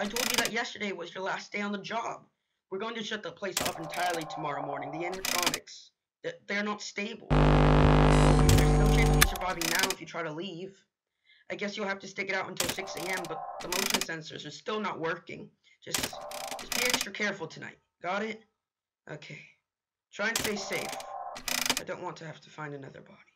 I told you that yesterday was your last day on the job. We're going to shut the place off entirely tomorrow morning. The animatronics, they're not stable. There's no chance of you surviving now if you try to leave. I guess you'll have to stick it out until 6 a.m., but the motion sensors are still not working. Just, just be extra careful tonight. Got it? Okay. Try and stay safe. I don't want to have to find another body.